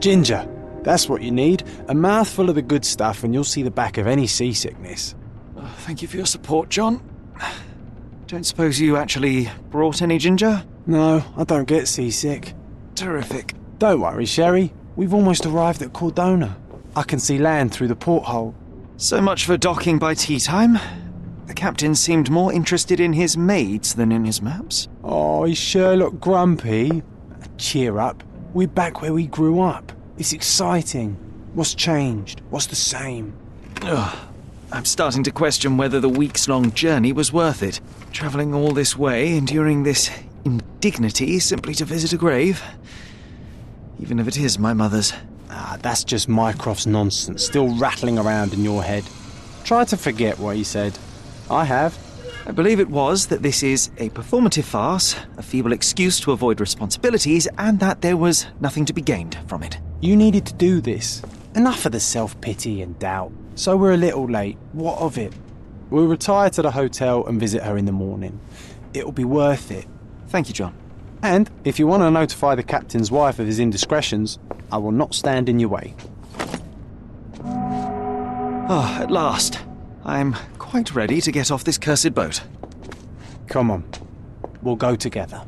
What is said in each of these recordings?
Ginger. That's what you need. A mouthful of the good stuff, and you'll see the back of any seasickness. Oh, thank you for your support, John. Don't suppose you actually brought any ginger? No, I don't get seasick. Terrific. Don't worry, Sherry. We've almost arrived at Cordona. I can see land through the porthole. So much for docking by tea time. The captain seemed more interested in his maids than in his maps. Oh, is Sherlock grumpy? Cheer up. We're back where we grew up. It's exciting. What's changed? What's the same? Ugh. I'm starting to question whether the weeks long journey was worth it. Travelling all this way, enduring this indignity simply to visit a grave. Even if it is my mother's. Ah, that's just Mycroft's nonsense, still rattling around in your head. Try to forget what he said. I have. I believe it was that this is a performative farce, a feeble excuse to avoid responsibilities, and that there was nothing to be gained from it. You needed to do this. Enough of the self pity and doubt. So we're a little late. What of it? We'll retire to the hotel and visit her in the morning. It'll be worth it. Thank you, John. And if you want to notify the captain's wife of his indiscretions, I will not stand in your way. Ah, at last. I'm quite ready to get off this cursed boat. Come on. We'll go together.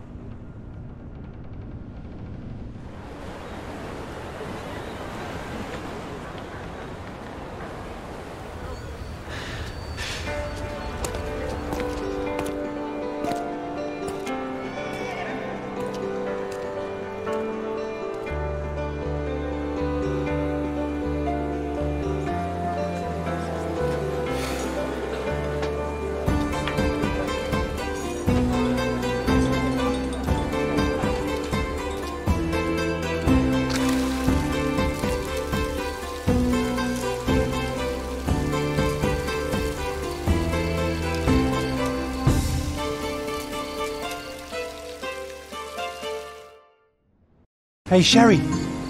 Hey, Sherry.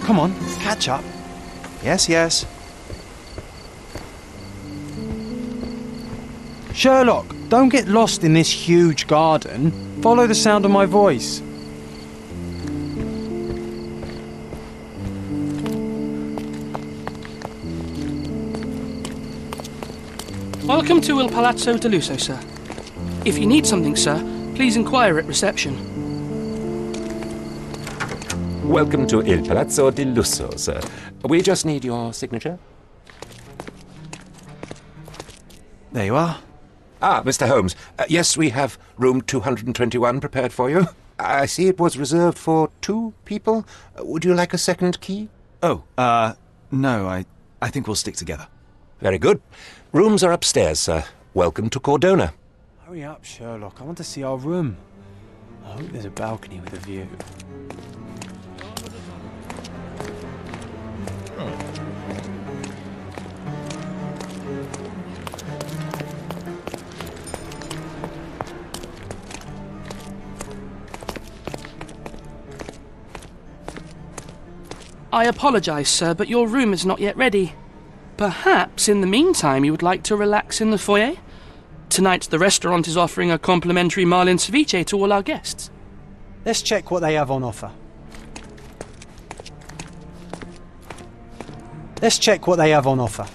Come on, catch up. Yes, yes. Sherlock, don't get lost in this huge garden. Follow the sound of my voice. Welcome to Il Palazzo de Lusso, sir. If you need something, sir, please inquire at reception. Welcome to Il Palazzo di Lusso, sir. We just need your signature. There you are. Ah, Mr. Holmes. Uh, yes, we have room 221 prepared for you. I see it was reserved for two people. Uh, would you like a second key? Oh, uh, no, I, I think we'll stick together. Very good. Rooms are upstairs, sir. Welcome to Cordona. Hurry up, Sherlock. I want to see our room. I hope there's a balcony with a view. I apologise, sir, but your room is not yet ready. Perhaps in the meantime you would like to relax in the foyer? Tonight the restaurant is offering a complimentary marlin ceviche to all our guests. Let's check what they have on offer. Let's check what they have on offer.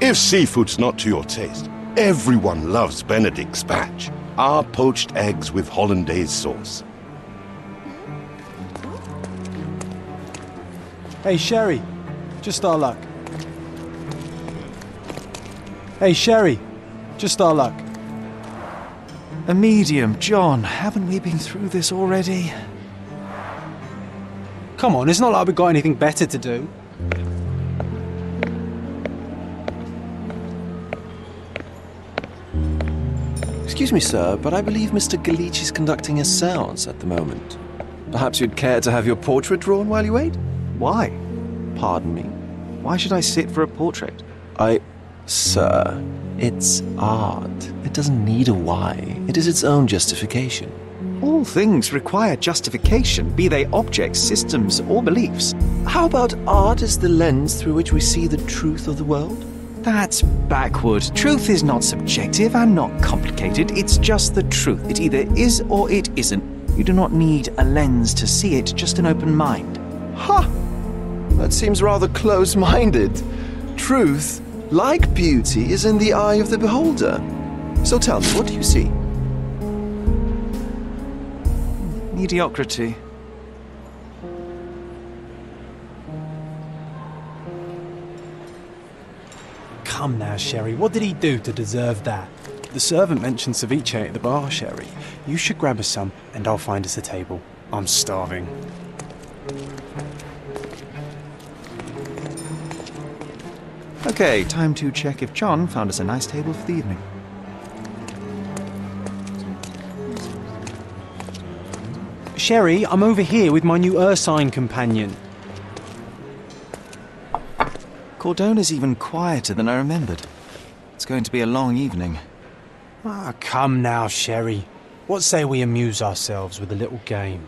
If seafood's not to your taste, everyone loves Benedict's batch. Our poached eggs with hollandaise sauce. Hey, Sherry. Just our luck. Hey, Sherry. Just our luck. A medium, John. Haven't we been through this already? Come on, it's not like we've got anything better to do. Excuse me, sir, but I believe Mr. Galici is conducting a seance at the moment. Perhaps you'd care to have your portrait drawn while you wait? Why? Pardon me. Why should I sit for a portrait? I. Sir, it's art. It doesn't need a why, it is its own justification. All things require justification, be they objects, systems, or beliefs. How about art as the lens through which we see the truth of the world? That's backward. Truth is not subjective and not complicated. It's just the truth. It either is or it isn't. You do not need a lens to see it, just an open mind. Ha! That seems rather close minded. Truth, like beauty, is in the eye of the beholder. So tell me, what do you see? Mediocrity. Come now, Sherry, what did he do to deserve that? The servant mentioned ceviche at the bar, Sherry. You should grab us some, and I'll find us a table. I'm starving. Okay, time to check if John found us a nice table for the evening. Sherry, I'm over here with my new Ursine companion. Cordona's even quieter than I remembered. It's going to be a long evening. Ah, come now, Sherry. What say we amuse ourselves with a little game?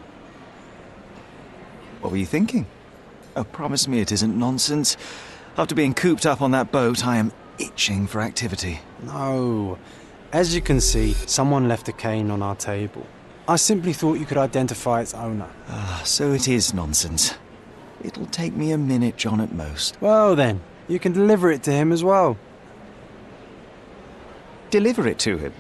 What were you thinking? Oh, promise me it isn't nonsense. After being cooped up on that boat, I am itching for activity. No. As you can see, someone left a cane on our table. I simply thought you could identify its owner. Ah, so it is nonsense. It'll take me a minute, John, at most. Well then, you can deliver it to him as well. Deliver it to him.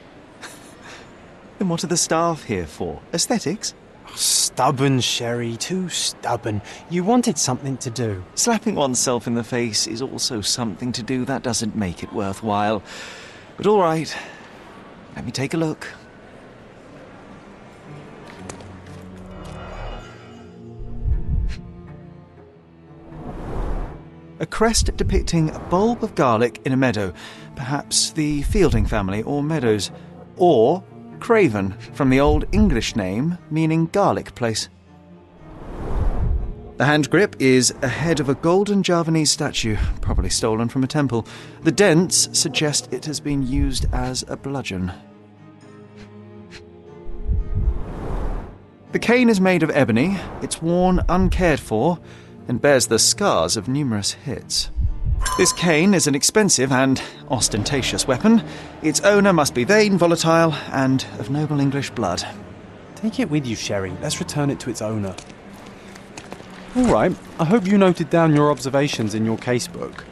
then what are the staff here for? Aesthetics? Oh, stubborn, Sherry, too stubborn. You wanted something to do. Slapping oneself in the face is also something to do that doesn't make it worthwhile. But all right, let me take a look. A crest depicting a bulb of garlic in a meadow, perhaps the Fielding family or Meadows, or Craven from the Old English name meaning garlic place. The hand grip is a head of a golden Javanese statue, probably stolen from a temple. The dents suggest it has been used as a bludgeon. The cane is made of ebony, it's worn uncared for, and bears the scars of numerous hits. This cane is an expensive and ostentatious weapon. Its owner must be vain, volatile, and of noble English blood. Take it with you, Sherry. Let's return it to its owner. All right, I hope you noted down your observations in your casebook.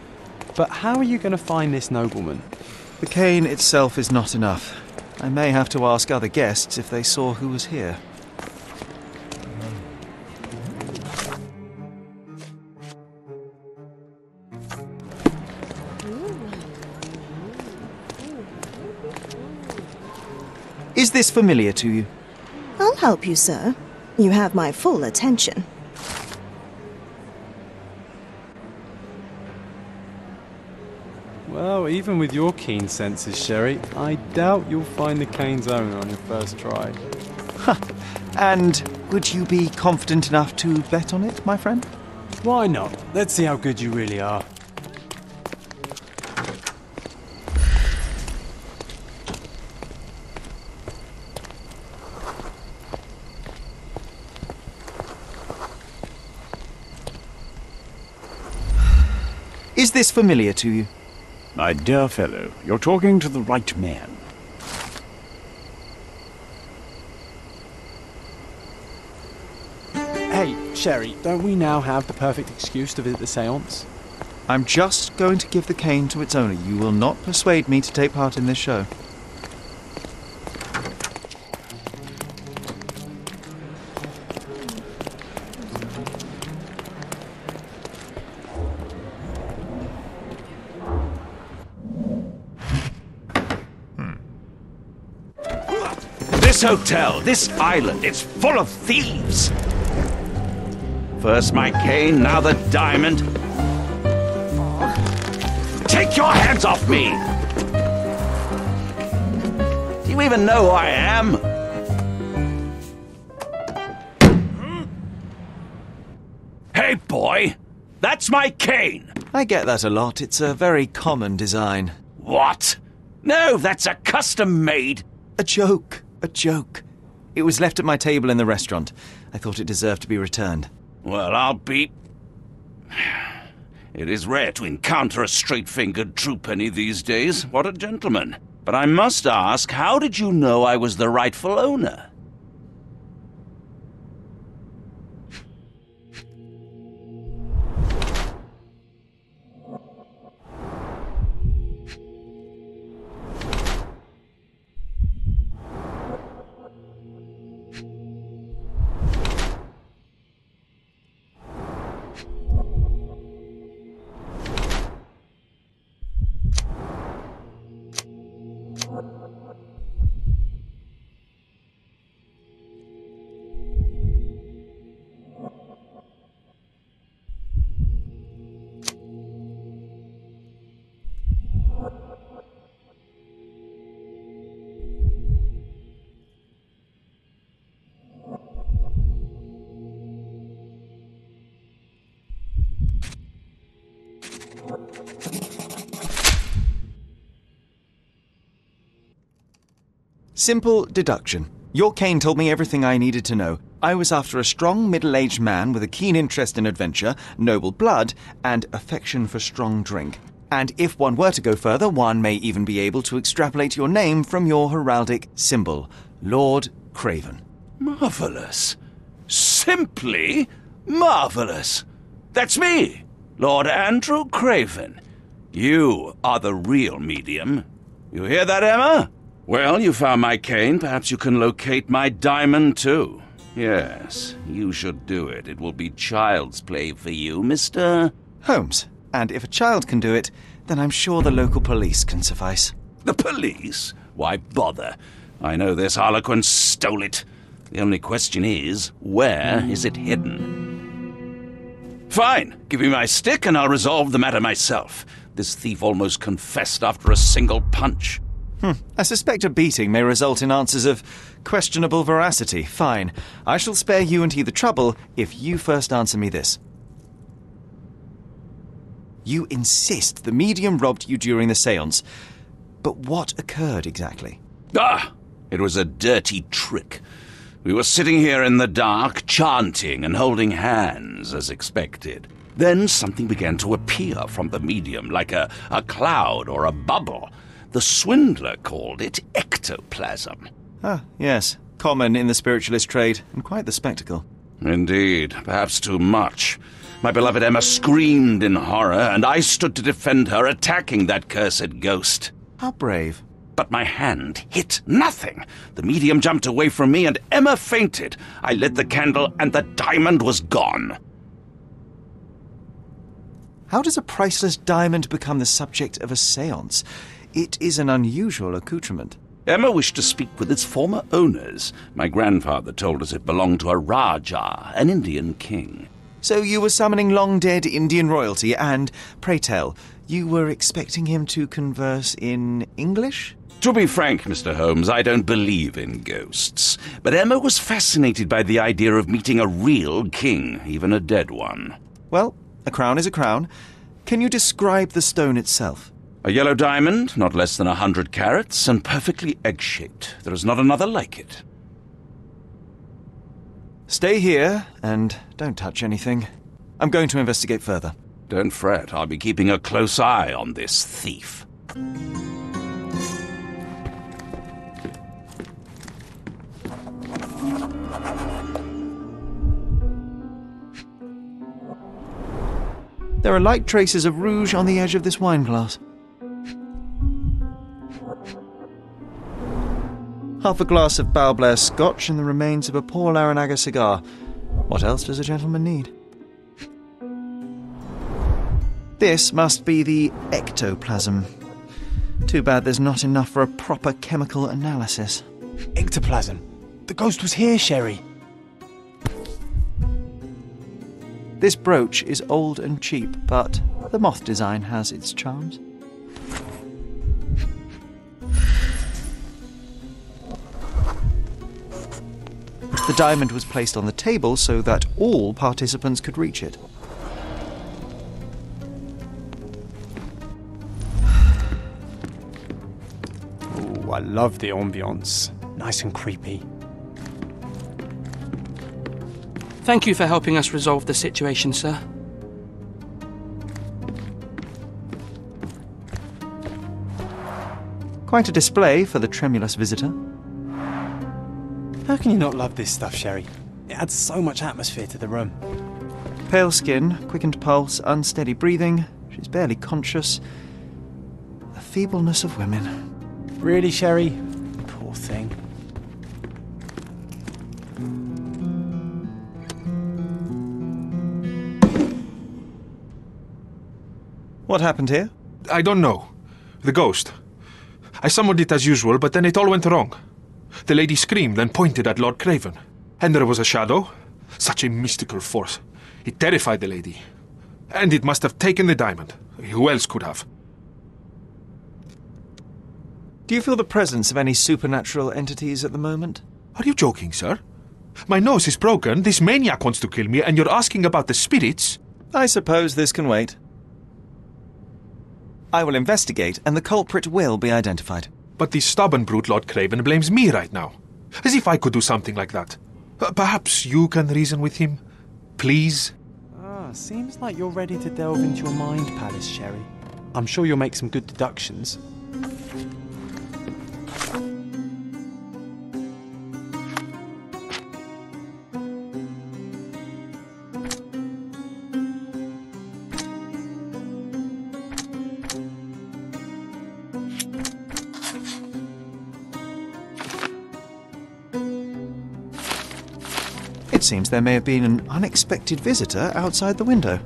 But how are you going to find this nobleman? The cane itself is not enough. I may have to ask other guests if they saw who was here. Is this familiar to you? I'll help you, sir. You have my full attention. Well, even with your keen senses, Sherry, I doubt you'll find the cane's owner on your first try. And would you be confident enough to bet on it, my friend? Why not? Let's see how good you really are. Is this familiar to you? My dear fellow, you're talking to the right man. Hey, Sherry, don't we now have the perfect excuse to visit the seance? I'm just going to give the cane to its owner. You will not persuade me to take part in this show. This hotel, this island, it's full of thieves. First my cane, now the diamond. Take your hands off me! Do you even know who I am? Hey, boy! That's my cane! I get that a lot. It's a very common design. What? No, that's a custom made. A joke. A joke. It was left at my table in the restaurant. I thought it deserved to be returned. Well, I'll be. It is rare to encounter a straight fingered true penny these days. What a gentleman. But I must ask, how did you know I was the rightful owner? Simple deduction. Your cane told me everything I needed to know. I was after a strong, middle aged man with a keen interest in adventure, noble blood, and affection for strong drink. And if one were to go further, one may even be able to extrapolate your name from your heraldic symbol, Lord Craven. Marvelous. Simply marvelous. That's me, Lord Andrew Craven. You are the real medium. You hear that, Emma? Well, you found my cane. Perhaps you can locate my diamond, too. Yes, you should do it. It will be child's play for you, Mr. Holmes. And if a child can do it, then I'm sure the local police can suffice. The police? Why bother? I know this harlequin stole it. The only question is, where is it hidden? Fine. Give me my stick and I'll resolve the matter myself. This thief almost confessed after a single punch. Hmm. I suspect a beating may result in answers of questionable veracity. Fine. I shall spare you and he the trouble if you first answer me this. You insist the medium robbed you during the seance. But what occurred exactly? Ah! It was a dirty trick. We were sitting here in the dark, chanting and holding hands as expected. Then something began to appear from the medium, like a, a cloud or a bubble. The swindler called it ectoplasm. Ah, yes. Common in the spiritualist trade, and quite the spectacle. Indeed, perhaps too much. My beloved Emma screamed in horror, and I stood to defend her, attacking that cursed ghost. How brave. But my hand hit nothing. The medium jumped away from me, and Emma fainted. I lit the candle, and the diamond was gone. How does a priceless diamond become the subject of a seance? It is an unusual accoutrement. Emma wished to speak with its former owners. My grandfather told us it belonged to a Rajah, an Indian king. So you were summoning long dead Indian royalty, and, pray tell, you were expecting him to converse in English? To be frank, Mr. Holmes, I don't believe in ghosts. But Emma was fascinated by the idea of meeting a real king, even a dead one. Well, a crown is a crown. Can you describe the stone itself? A yellow diamond, not less than a hundred carats, and perfectly egg shaped. There is not another like it. Stay here and don't touch anything. I'm going to investigate further. Don't fret, I'll be keeping a close eye on this thief. There are light traces of rouge on the edge of this wine glass. Half a glass of Balblair scotch and the remains of a Por Larrañaga cigar. What else does a gentleman need? This must be the ectoplasm. Too bad there's not enough for a proper chemical analysis. Ectoplasm. The ghost was here, Sherry. This brooch is old and cheap, but the moth design has its charms. The diamond was placed on the table so that all participants could reach it. Ooh, I love the ambiance. Nice and creepy. Thank you for helping us resolve the situation, sir. Quite a display for the tremulous visitor. How can you not love this stuff, Sherry? It adds so much atmosphere to the room. Pale skin, quickened pulse, unsteady breathing. She's barely conscious. The feebleness of women. Really, Sherry? Poor thing. What happened here? I don't know. The ghost. I summoned it as usual, but then it all went wrong. The lady screamed and pointed at Lord Craven. And there was a shadow. Such a mystical force. It terrified the lady. And it must have taken the diamond. Who else could have? Do you feel the presence of any supernatural entities at the moment? Are you joking, sir? My nose is broken, this maniac wants to kill me, and you're asking about the spirits? I suppose this can wait. I will investigate, and the culprit will be identified. But the stubborn brute Lord Craven blames me right now. As if I could do something like that. Uh, perhaps you can reason with him? Please? Ah, seems like you're ready to delve into your mind palace, Sherry. I'm sure you'll make some good deductions. It seems there may have been an unexpected visitor outside the window.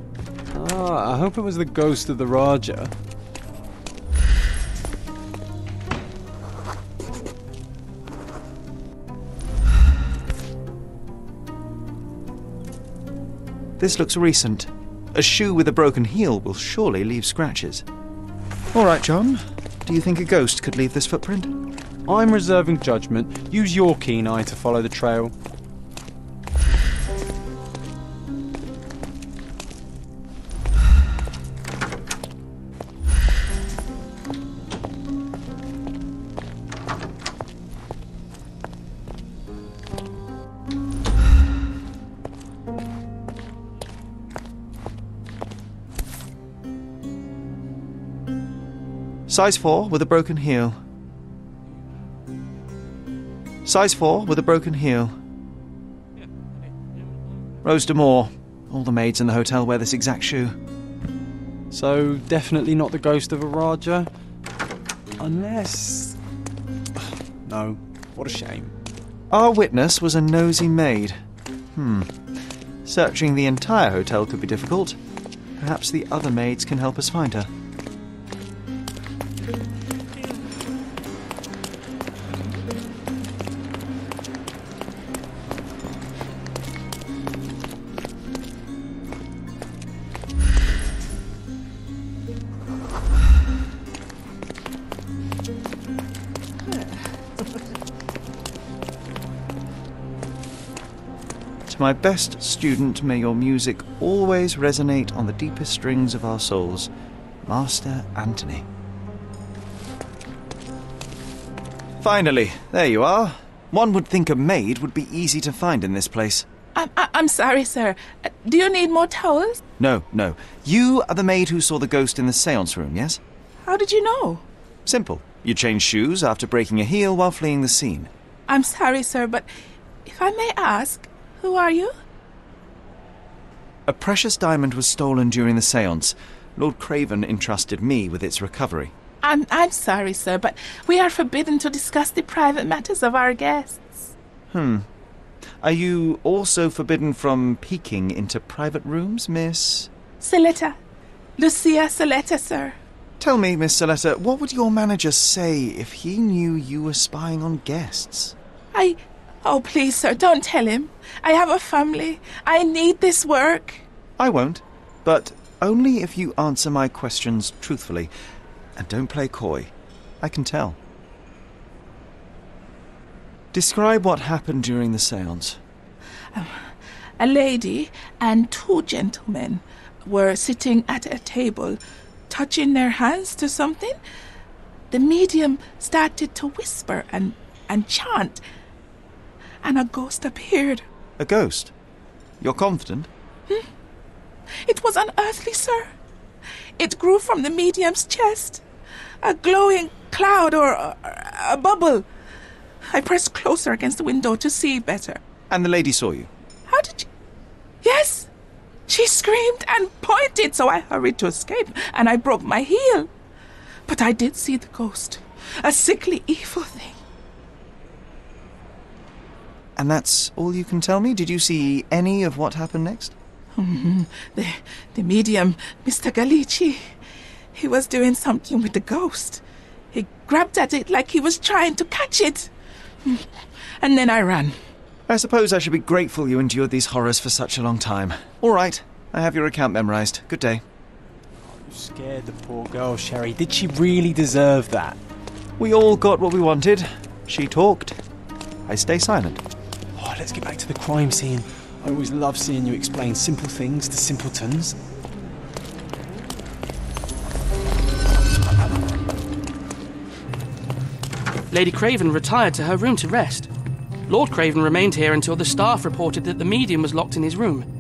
Ah, I hope it was the ghost of the Raja. This looks recent. A shoe with a broken heel will surely leave scratches. All right, John. Do you think a ghost could leave this footprint? I'm reserving judgment. Use your keen eye to follow the trail. Size 4 with a broken heel. Size 4 with a broken heel. Rose de Moore. All the maids in the hotel wear this exact shoe. So, definitely not the ghost of a Raja. Unless. No, what a shame. Our witness was a nosy maid. Hmm. Searching the entire hotel could be difficult. Perhaps the other maids can help us find her. My best student, may your music always resonate on the deepest strings of our souls. Master Anthony. Finally, there you are. One would think a maid would be easy to find in this place. I'm, I'm sorry, sir. Uh, Do you need more towels? No, no. You are the maid who saw the ghost in the seance room, yes? How did you know? Simple. You changed shoes after breaking a heel while fleeing the scene. I'm sorry, sir, but if I may ask, who are you? A precious diamond was stolen during the seance. Lord Craven entrusted me with its recovery. I'm, I'm sorry, sir, but we are forbidden to discuss the private matters of our guests. Hmm. Are you also forbidden from peeking into private rooms, Miss? Saletta. Lucia Saletta, sir. Tell me, Miss Saletta, what would your manager say if he knew you were spying on guests? I. Oh, please, sir, don't tell him. I have a family. I need this work. I won't, but only if you answer my questions truthfully. And don't play coy. I can tell. Describe what happened during the seance. Um, a lady and two gentlemen were sitting at a table, touching their hands to something. The medium started to whisper and, and chant, and a ghost appeared. A ghost? You're confident? Hmm? It was unearthly, sir. It grew from the medium's chest. A glowing cloud or a, a bubble. I pressed closer against the window to see better. And the lady saw you? How did you? Yes! She screamed and pointed, so I hurried to escape, and I broke my heel. But I did see the ghost. A sickly, evil thing. And that's all you can tell me? Did you see any of what happened next? Mm-hmm. The, the medium, Mr. Galici, he was doing something with the ghost. He grabbed at it like he was trying to catch it. And then I ran. I suppose I should be grateful you endured these horrors for such a long time. All right, I have your account memorized. Good day. You scared the poor girl, Sherry. Did she really deserve that? We all got what we wanted. She talked. I stay silent. Oh, let's get back to the crime scene. I always love seeing you explain simple things to simpletons. Lady Craven retired to her room to rest. Lord Craven remained here until the staff reported that the medium was locked in his room.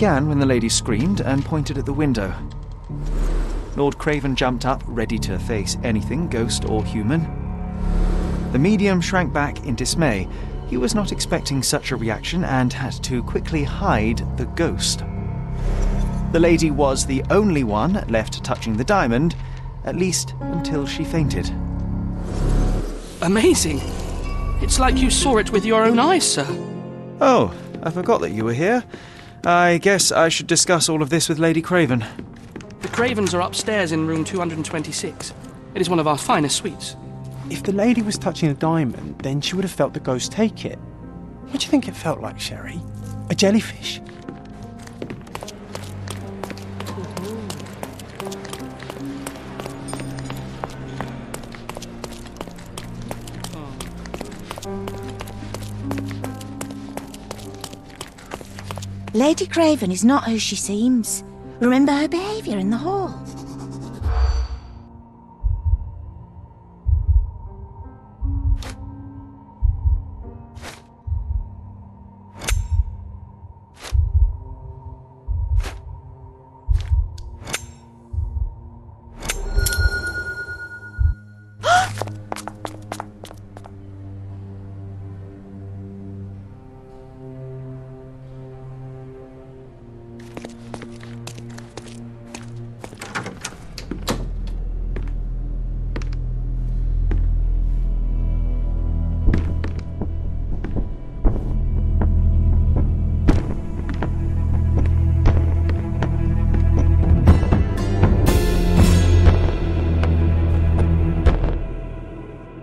Began when the lady screamed and pointed at the window. Lord Craven jumped up, ready to face anything, ghost or human. The medium shrank back in dismay. He was not expecting such a reaction and had to quickly hide the ghost. The lady was the only one left touching the diamond, at least until she fainted. Amazing! It's like you saw it with your own eyes, sir. Oh, I forgot that you were here. I guess I should discuss all of this with Lady Craven. The Cravens are upstairs in room 226. It is one of our finest suites. If the lady was touching a diamond, then she would have felt the ghost take it. What do you think it felt like, Sherry? A jellyfish? Lady Craven is not who she seems. Remember her behaviour in the hall.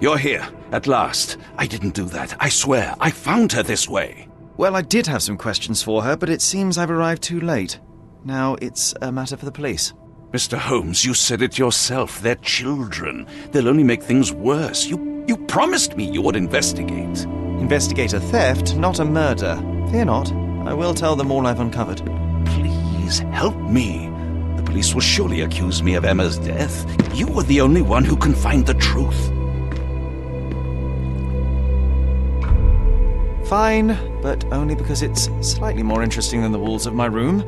You're here, at last. I didn't do that. I swear. I found her this way. Well, I did have some questions for her, but it seems I've arrived too late. Now it's a matter for the police. Mr. Holmes, you said it yourself. They're children. They'll only make things worse. You you promised me you would investigate. Investigate a theft, not a murder. Fear not. I will tell them all I've uncovered. Please help me. The police will surely accuse me of Emma's death. You are the only one who can find the truth. Fine, but only because it's slightly more interesting than the walls of my room.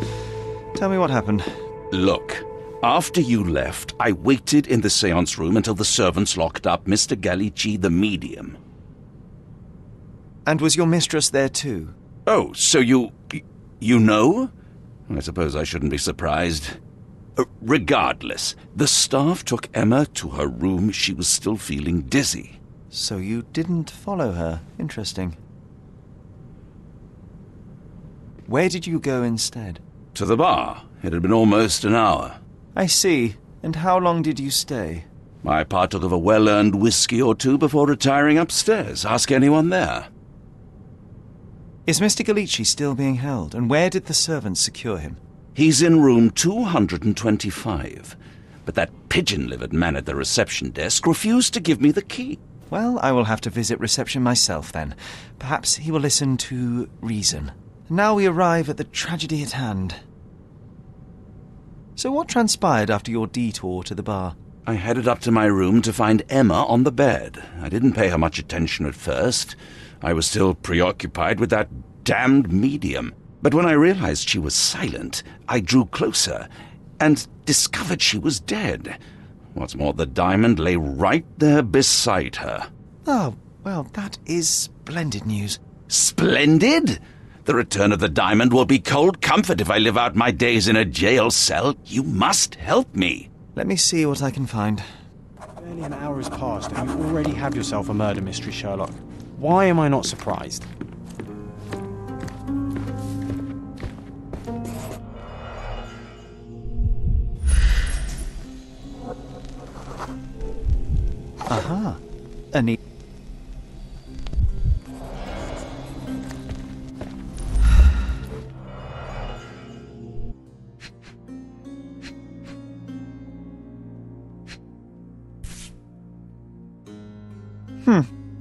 Tell me what happened. Look, after you left, I waited in the seance room until the servants locked up Mr. Galici the medium. And was your mistress there too? Oh, so you. you know? I suppose I shouldn't be surprised. Uh, regardless, the staff took Emma to her room. She was still feeling dizzy. So you didn't follow her. Interesting. Where did you go instead? To the bar. It had been almost an hour. I see. And how long did you stay? I partook of a well earned whiskey or two before retiring upstairs. Ask anyone there. Is Mr. Galici still being held, and where did the servants secure him? He's in room 225. But that pigeon livered man at the reception desk refused to give me the key. Well, I will have to visit reception myself then. Perhaps he will listen to reason. Now we arrive at the tragedy at hand. So, what transpired after your detour to the bar? I headed up to my room to find Emma on the bed. I didn't pay her much attention at first. I was still preoccupied with that damned medium. But when I realized she was silent, I drew closer and discovered she was dead. What's more, the diamond lay right there beside her. Oh, well, that is splendid news. Splendid? The return of the diamond will be cold comfort if I live out my days in a jail cell. You must help me. Let me see what I can find. Barely an hour has passed, and you already have yourself a murder mystery, Sherlock. Why am I not surprised? Aha. A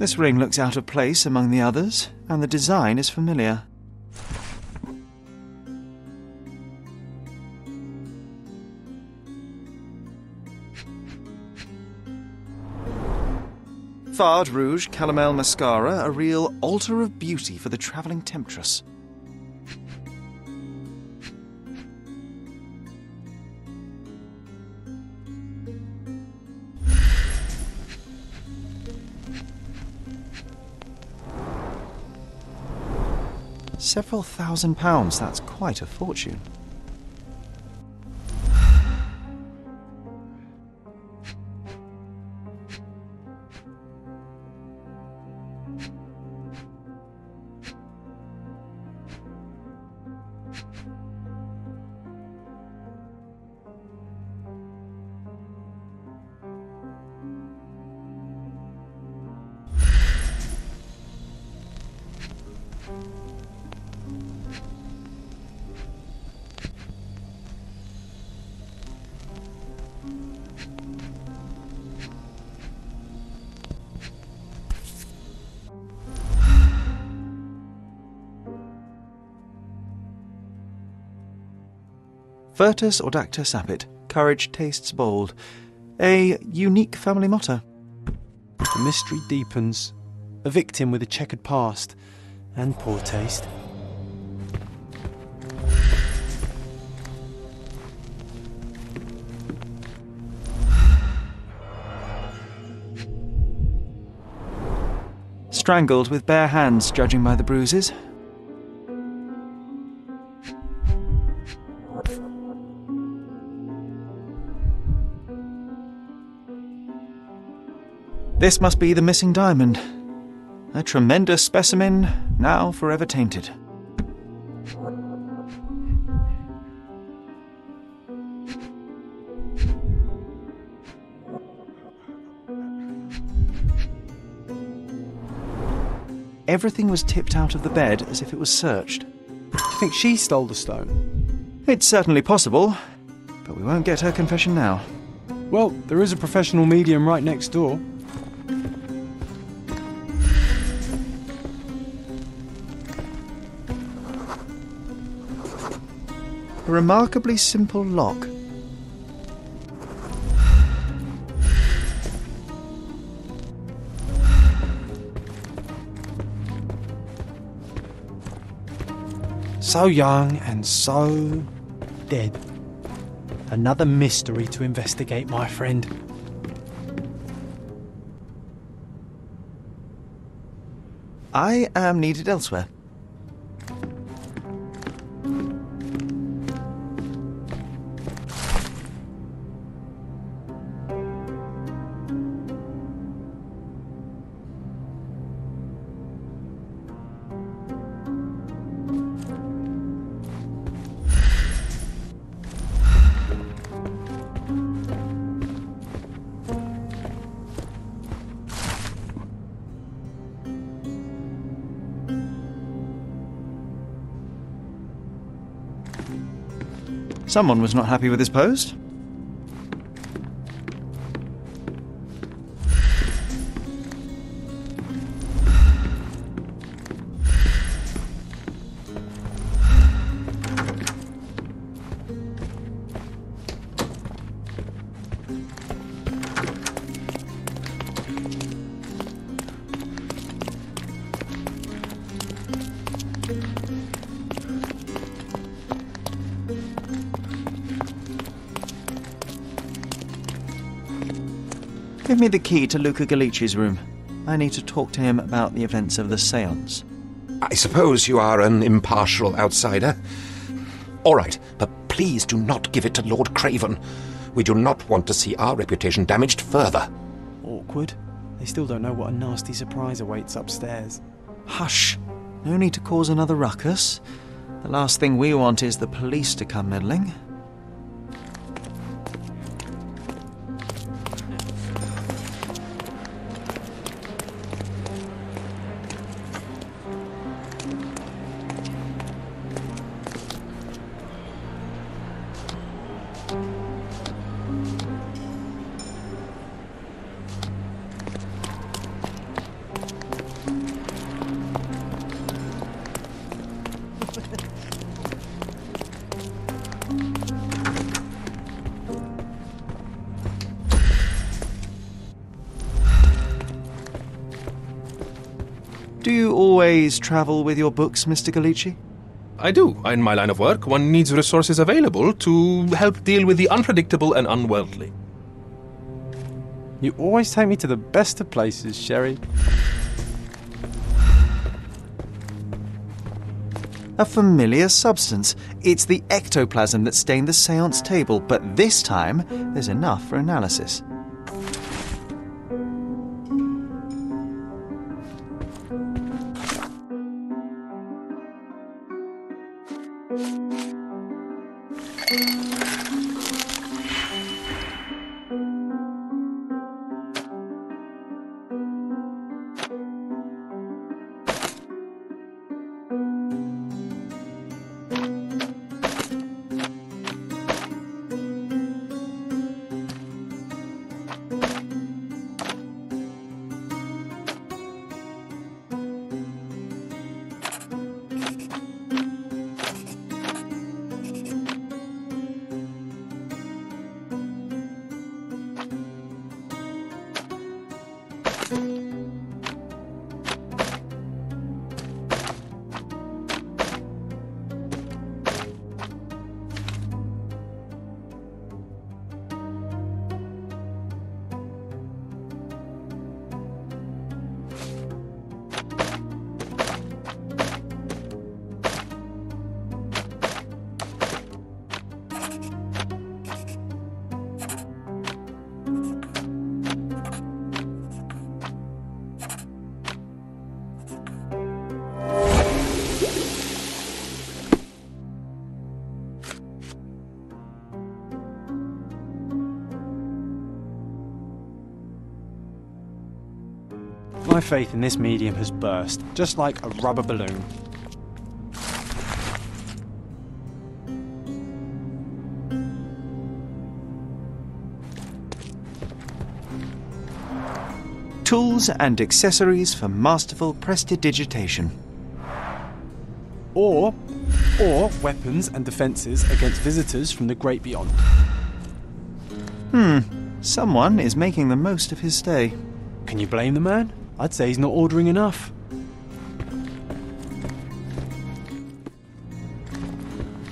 This ring looks out of place among the others, and the design is familiar. Fard Rouge Calomel Mascara, a real altar of beauty for the travelling temptress. Several thousand pounds, that's quite a fortune. Virtus audacta sapit, courage tastes bold. A unique family motto. The mystery deepens. A victim with a checkered past and poor taste. Strangled with bare hands, judging by the bruises. This must be the missing diamond. A tremendous specimen, now forever tainted. Everything was tipped out of the bed as if it was searched. Do you think she stole the stone? It's certainly possible, but we won't get her confession now. Well, there is a professional medium right next door. A remarkably simple lock. So young and so dead. Another mystery to investigate, my friend. I am needed elsewhere. Someone was not happy with his post. Give me the key to Luca Galici's room. I need to talk to him about the events of the seance. I suppose you are an impartial outsider. All right, but please do not give it to Lord Craven. We do not want to see our reputation damaged further. Awkward. They still don't know what a nasty surprise awaits upstairs. Hush! No need to cause another ruckus. The last thing we want is the police to come meddling. Always travel with your books, Mr. Galici? I do. In my line of work, one needs resources available to help deal with the unpredictable and unworldly. You always take me to the best of places, Sherry. A familiar substance. It's the ectoplasm that stained the seance table, but this time there's enough for analysis. My faith in this medium has burst, just like a rubber balloon. Tools and accessories for masterful prestidigitation. Or, or weapons and defences against visitors from the great beyond. Hmm, someone is making the most of his stay. Can you blame the man? I'd say he's not ordering enough.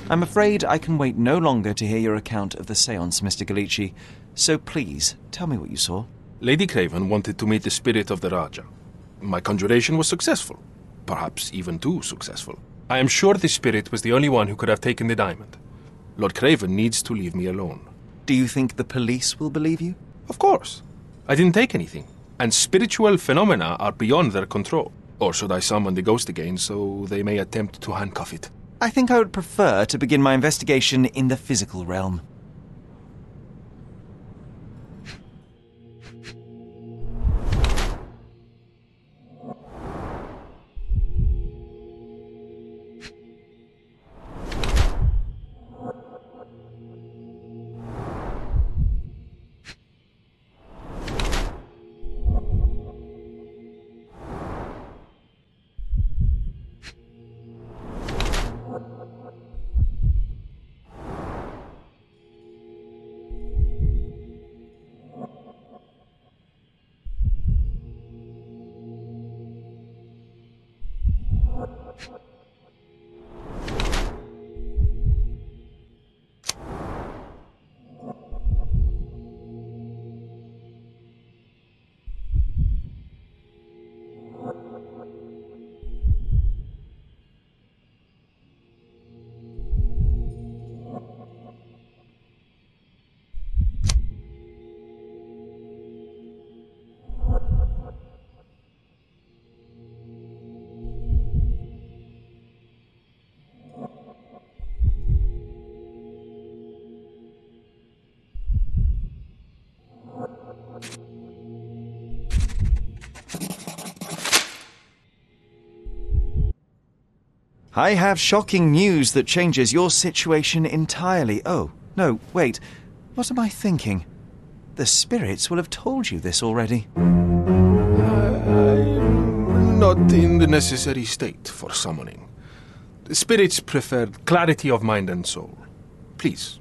I'm afraid I can wait no longer to hear your account of the seance, Mr. Galici. So please, tell me what you saw. Lady Craven wanted to meet the spirit of the Raja. My conjuration was successful. perhaps even too successful. I am sure the spirit was the only one who could have taken the diamond. Lord Craven needs to leave me alone. Do you think the police will believe you? Of course. I didn't take anything, and spiritual phenomena are beyond their control. Or should I summon the ghost again so they may attempt to handcuff it? I think I would prefer to begin my investigation in the physical realm. I have shocking news that changes your situation entirely. Oh, no, wait. What am I thinking? The spirits will have told you this already. I'm not in the necessary state for summoning. The spirits preferred clarity of mind and soul. Please,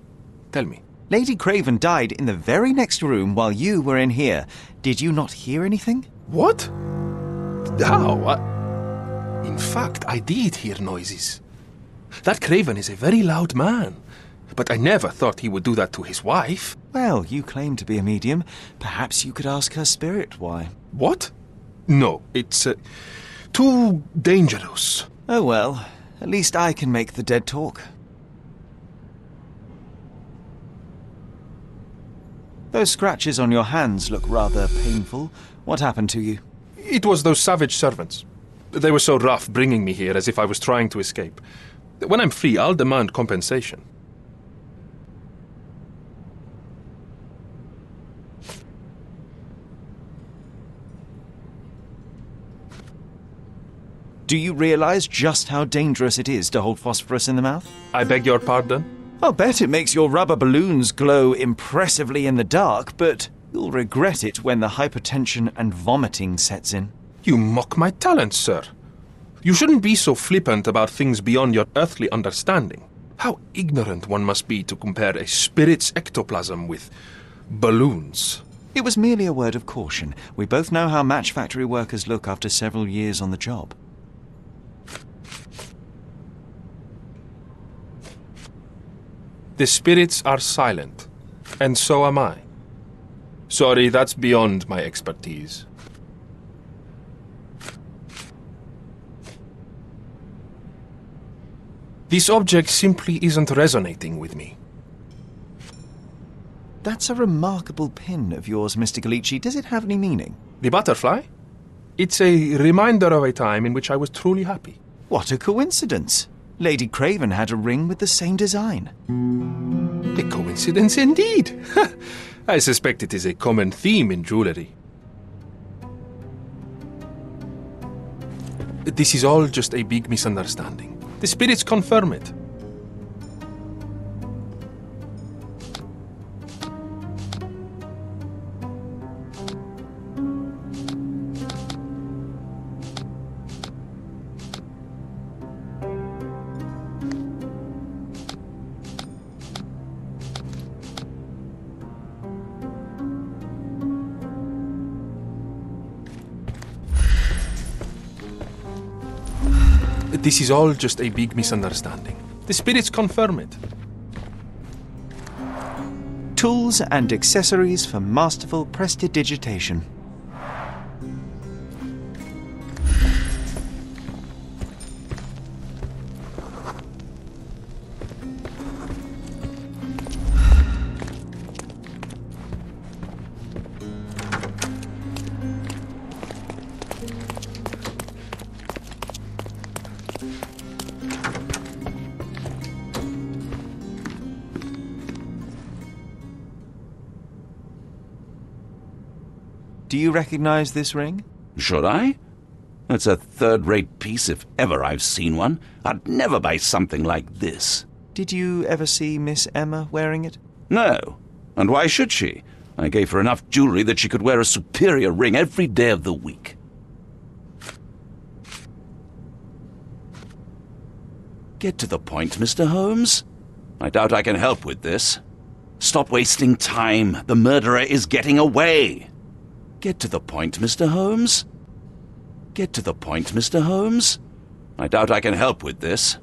tell me. Lady Craven died in the very next room while you were in here. Did you not hear anything? What? How? I... In fact, I did hear noises. That Craven is a very loud man, but I never thought he would do that to his wife. Well, you claim to be a medium. Perhaps you could ask her spirit why. What? No, it's uh, too dangerous. Oh well, at least I can make the dead talk. Those scratches on your hands look rather painful. What happened to you? It was those savage servants. They were so rough bringing me here as if I was trying to escape. When I'm free, I'll demand compensation. Do you realize just how dangerous it is to hold phosphorus in the mouth? I beg your pardon? I'll bet it makes your rubber balloons glow impressively in the dark, but you'll regret it when the hypertension and vomiting sets in. You mock my talents, sir. You shouldn't be so flippant about things beyond your earthly understanding. How ignorant one must be to compare a spirit's ectoplasm with balloons. It was merely a word of caution. We both know how match factory workers look after several years on the job. The spirits are silent, and so am I. Sorry, that's beyond my expertise. This object simply isn't resonating with me. That's a remarkable pin of yours, Mr. Galici. Does it have any meaning? The butterfly? It's a reminder of a time in which I was truly happy. What a coincidence! Lady Craven had a ring with the same design. A coincidence indeed! I suspect it is a common theme in jewellery. This is all just a big misunderstanding. The spirits confirm it. This is all just a big misunderstanding. The spirits confirm it. Tools and accessories for masterful prestidigitation. Do you recognize this ring? Should I? It's a third rate piece if ever I've seen one. I'd never buy something like this. Did you ever see Miss Emma wearing it? No. And why should she? I gave her enough jewelry that she could wear a superior ring every day of the week. Get to the point, Mr. Holmes. I doubt I can help with this. Stop wasting time. The murderer is getting away. Get to the point, Mr. Holmes. Get to the point, Mr. Holmes. I doubt I can help with this.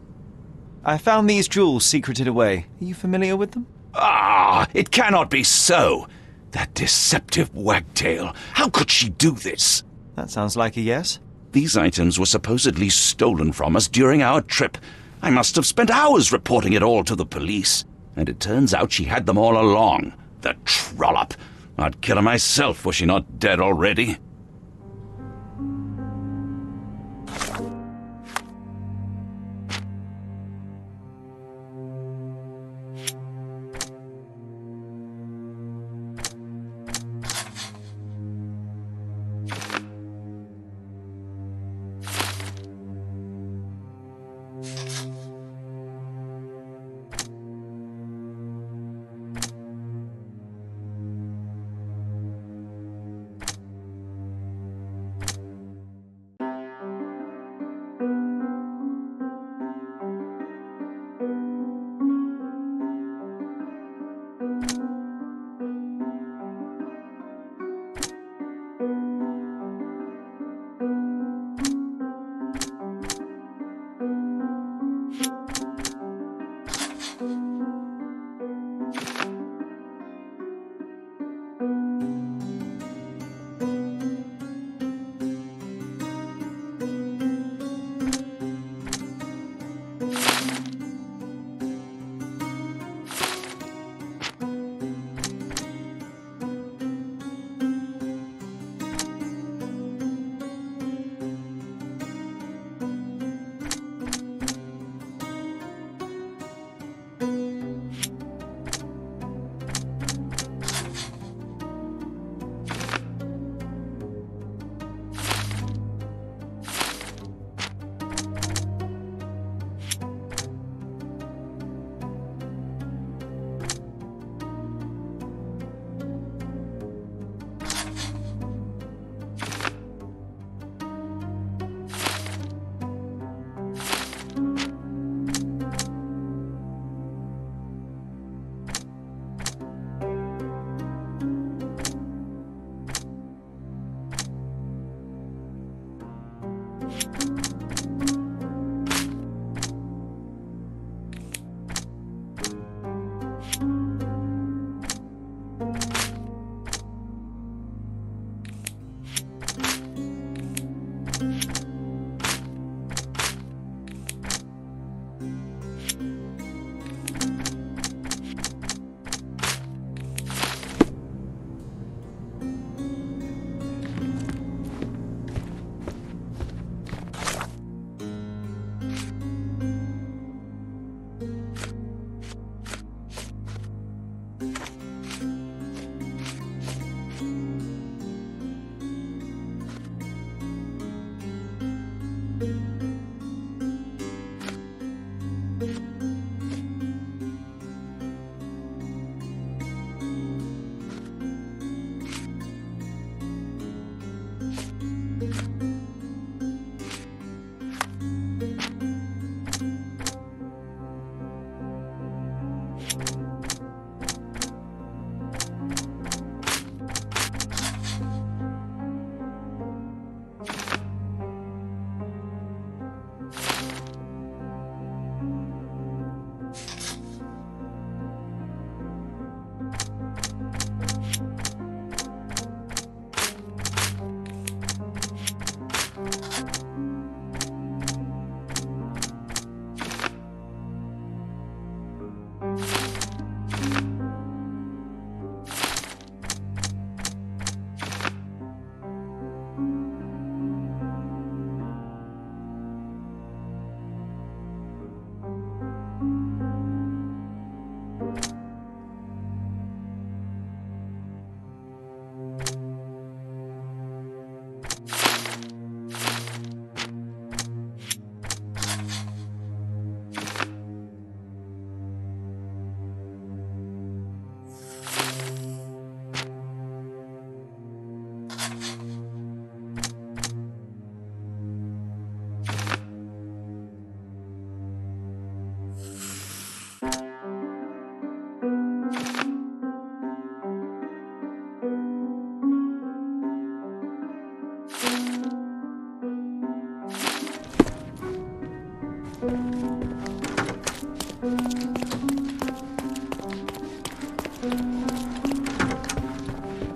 I found these jewels secreted away. Are you familiar with them? Ah, it cannot be so. That deceptive wagtail. How could she do this? That sounds like a yes. These items were supposedly stolen from us during our trip. I must have spent hours reporting it all to the police. And it turns out she had them all along. The trollop. I'd kill her myself were she not dead already.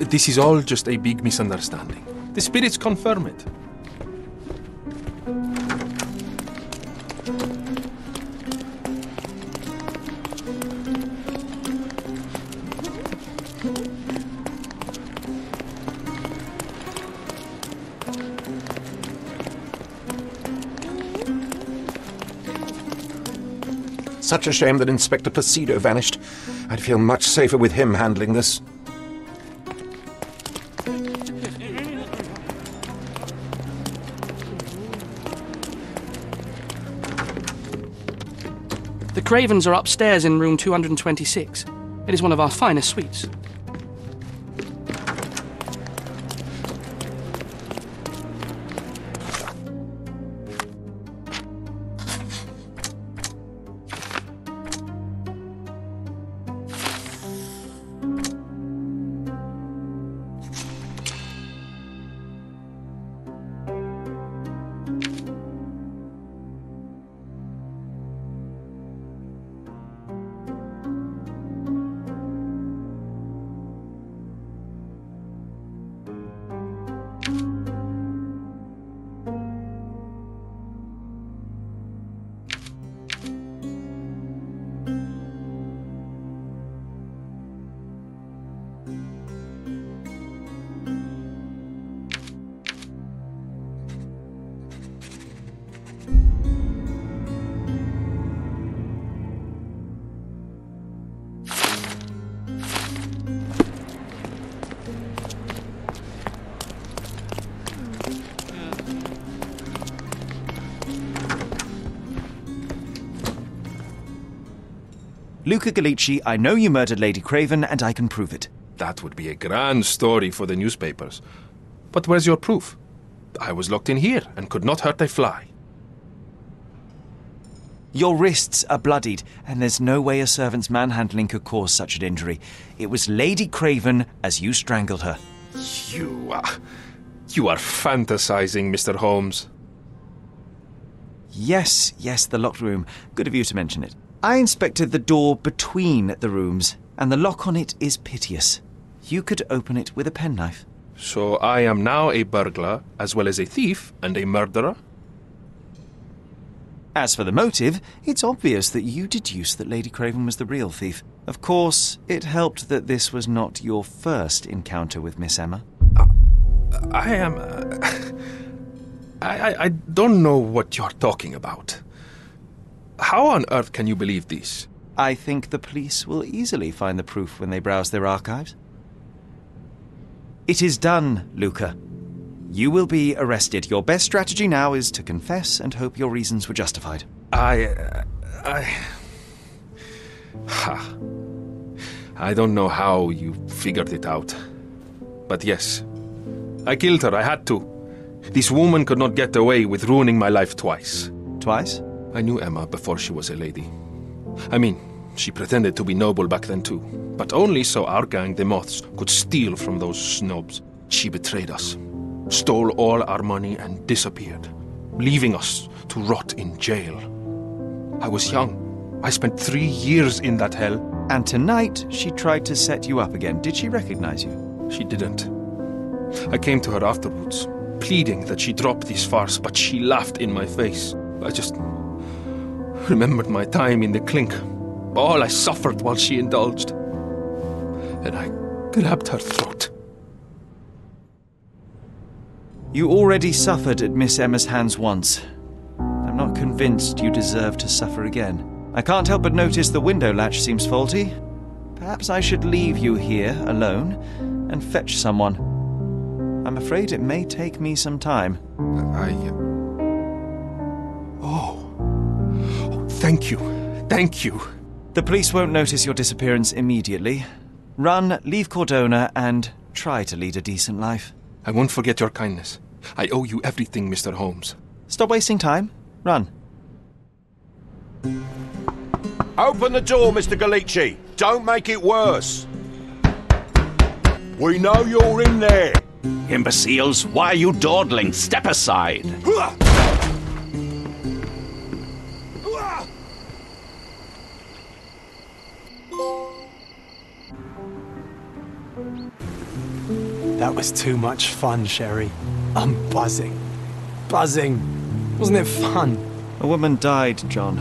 This is all just a big misunderstanding. The spirits confirm it. Such a shame that Inspector Placido vanished. I'd feel much safer with him handling this. Cravens are upstairs in room 226. It is one of our finest suites. Luca Galici, I know you murdered Lady Craven, and I can prove it. That would be a grand story for the newspapers. But where's your proof? I was locked in here and could not hurt a fly. Your wrists are bloodied, and there's no way a servant's manhandling could cause such an injury. It was Lady Craven as you strangled her. You are. You are fantasizing, Mr. Holmes. Yes, yes, the locked room. Good of you to mention it. I inspected the door between the rooms, and the lock on it is piteous. You could open it with a penknife. So I am now a burglar, as well as a thief and a murderer? As for the motive, it's obvious that you deduced that Lady Craven was the real thief. Of course, it helped that this was not your first encounter with Miss Emma. I am. Uh, I, I, I don't know what you're talking about. How on earth can you believe this? I think the police will easily find the proof when they browse their archives. It is done, Luca. You will be arrested. Your best strategy now is to confess and hope your reasons were justified. I. Uh, I. Ha. I don't know how you figured it out. But yes, I killed her. I had to. This woman could not get away with ruining my life twice. Twice? I knew Emma before she was a lady. I mean, she pretended to be noble back then too, but only so our gang, the Moths, could steal from those snobs. She betrayed us, stole all our money, and disappeared, leaving us to rot in jail. I was young. I spent three years in that hell. And tonight, she tried to set you up again. Did she recognize you? She didn't. I came to her afterwards, pleading that she drop this farce, but she laughed in my face. I just remembered my time in the clink, all I suffered while she indulged. And I grabbed her throat. You already suffered at Miss Emma's hands once. I'm not convinced you deserve to suffer again. I can't help but notice the window latch seems faulty. Perhaps I should leave you here alone and fetch someone. I'm afraid it may take me some time. I. Uh, oh. oh. Thank you. Thank you. The police won't notice your disappearance immediately. Run, leave Cordona, and try to lead a decent life. I won't forget your kindness. I owe you everything, Mr. Holmes. Stop wasting time. Run. Open the door, Mr. Galici. Don't make it worse. We know you're in there. Imbeciles, why are you dawdling? Step aside. Was too much fun, Sherry. I'm buzzing. Buzzing. Wasn't it fun? A woman died, John.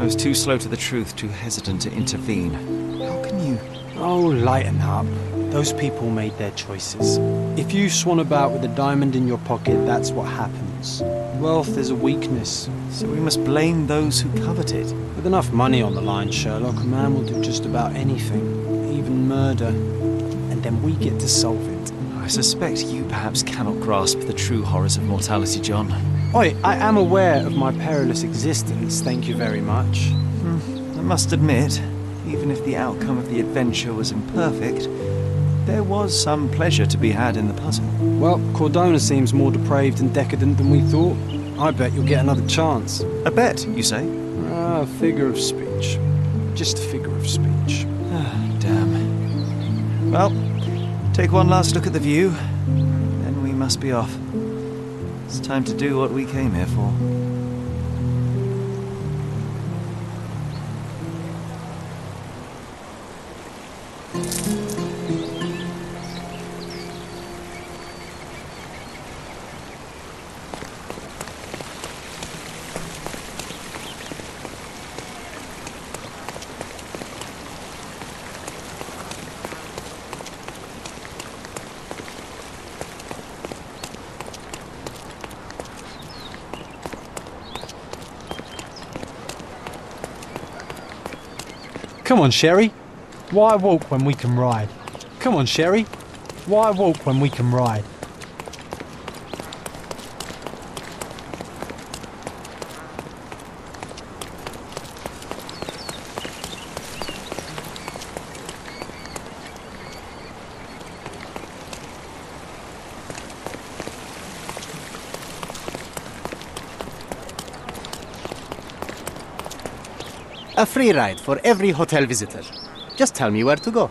I was too slow to the truth, too hesitant to intervene. How can you? Oh, lighten up. Those people made their choices. If you swan about with a diamond in your pocket, that's what happens. Wealth is a weakness. So we must blame those who covet it. With enough money on the line, Sherlock, a man will do just about anything, even murder. And then we get to solve it. I suspect you perhaps cannot grasp the true horrors of mortality, John. Oi, I am aware of my perilous existence, thank you very much. I must admit, even if the outcome of the adventure was imperfect, there was some pleasure to be had in the puzzle. Well, Cordona seems more depraved and decadent than we thought. I bet you'll get another chance. A bet, you say? Ah, figure of speech. Just a figure of speech. Ah, damn. Well, take one last look at the view, then we must be off. It's time to do what we came here for. On, Sherry. Why walk when we can ride? Come on, Sherry. Why walk when we can ride? A free ride for every hotel visitor. Just tell me where to go.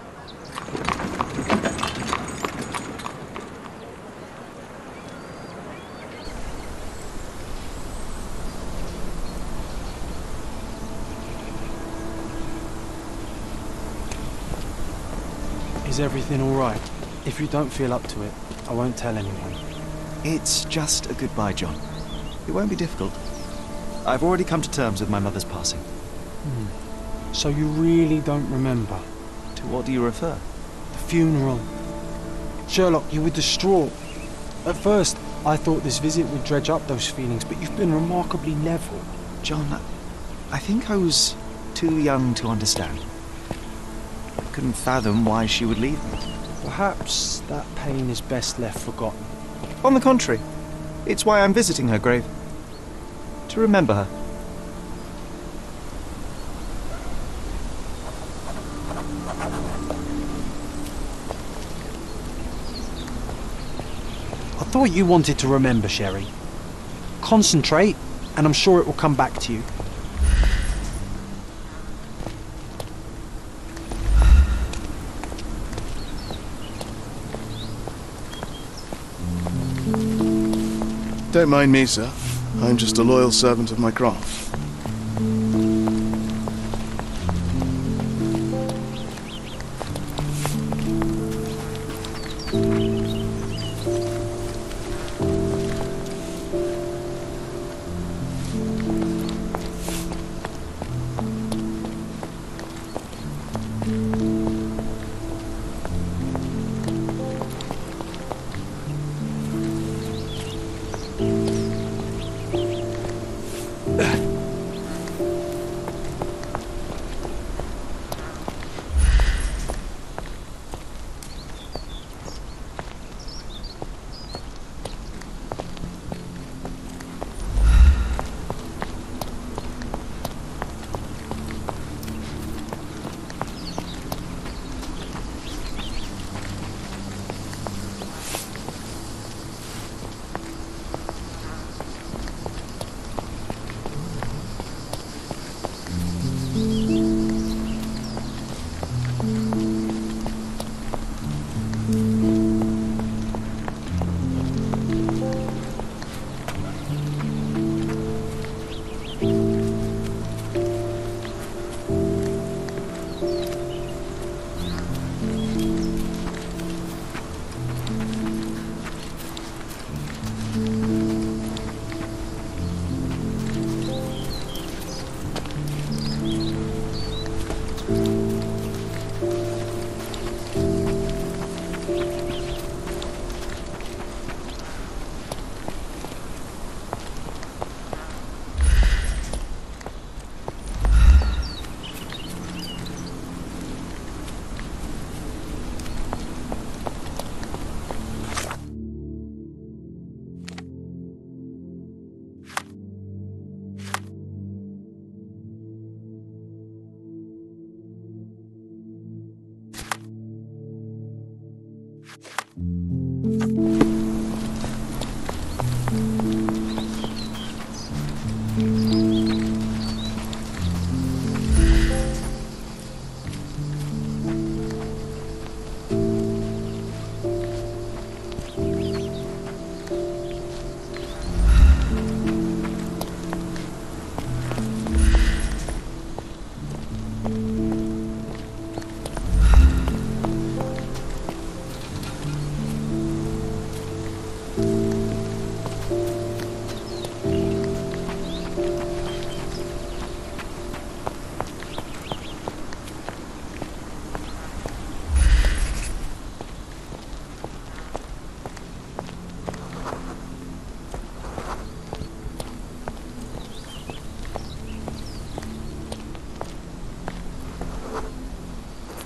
Is everything alright? If you don't feel up to it, I won't tell anyone. It's just a goodbye, John. It won't be difficult. I've already come to terms with my mother's passing. Hmm. So you really don't remember? To what do you refer? The funeral. Sherlock, you were distraught. At first, I thought this visit would dredge up those feelings, but you've been remarkably level. John, I think I was too young to understand. I couldn't fathom why she would leave me. Perhaps that pain is best left forgotten. On the contrary, it's why I'm visiting her grave. To remember her. Thought you wanted to remember, Sherry. Concentrate, and I'm sure it will come back to you. Don't mind me, sir. I'm just a loyal servant of my craft.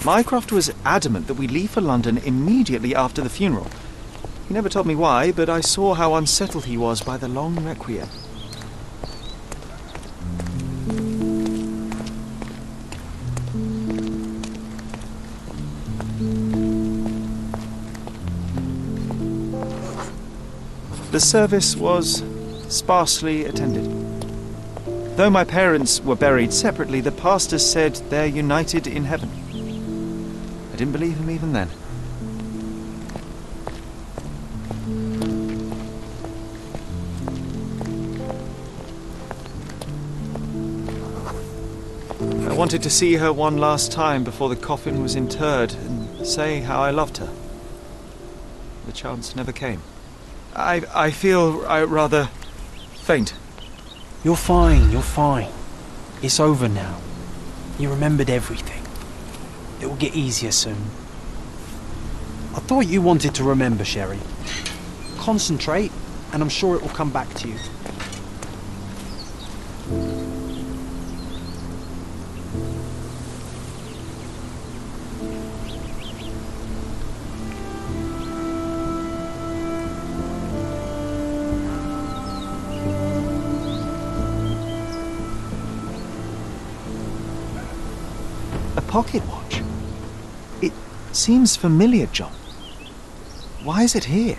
Mycroft was adamant that we leave for London immediately after the funeral. He never told me why, but I saw how unsettled he was by the long requiem. The service was sparsely attended. Though my parents were buried separately, the pastor said they're united in heaven. I didn't believe him even then. I wanted to see her one last time before the coffin was interred and say how I loved her. The chance never came. I, I feel I rather faint. You're fine, you're fine. It's over now. You remembered everything. Get easier soon. I thought you wanted to remember, Sherry. Concentrate, and I'm sure it will come back to you. A pocket seems familiar, John. Why is it here?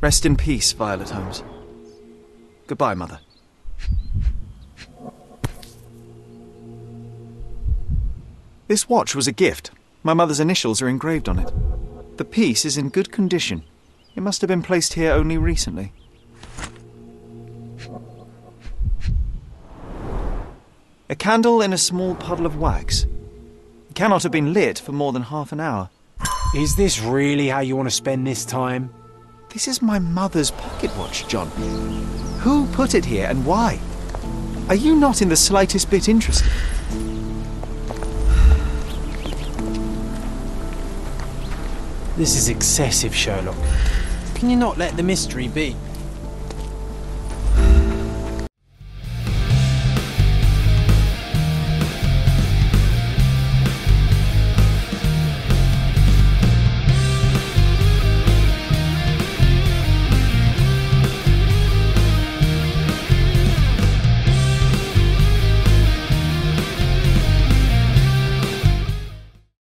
Rest in peace, Violet Holmes. Goodbye, Mother. This watch was a gift. My mother's initials are engraved on it. The piece is in good condition. It must have been placed here only recently. A candle in a small puddle of wax. It cannot have been lit for more than half an hour. Is this really how you want to spend this time? This is my mother's pocket watch, John. Who put it here and why? Are you not in the slightest bit interested? This is excessive, Sherlock. Can you not let the mystery be?